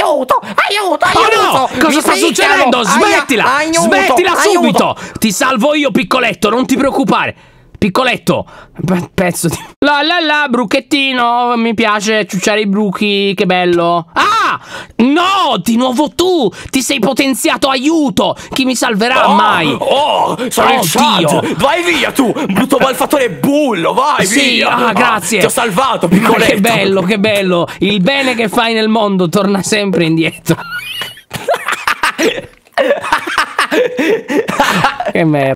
aiuto, aiuto, Oh aiuto. no! Cosa Mi sta picchiano. succedendo? Smettila! aiuto, Smettila aiuto. subito! Ti salvo io, piccoletto, non ti preoccupare. Piccoletto, Pe- pezzo di... La la la, bruchettino, mi piace ciucciare i bruchi, che bello. Ah! No, di nuovo tu! Ti sei potenziato, aiuto! Chi mi salverà Oh, mai? Oh, sono Oh, il Chad. Dio. Vai via tu, brutto malfattore bullo, vai Sì, via. ah, grazie. ti ho salvato, Ma piccoletto. che bello, che bello! Il bene che fai nel mondo torna sempre indietro. che merda.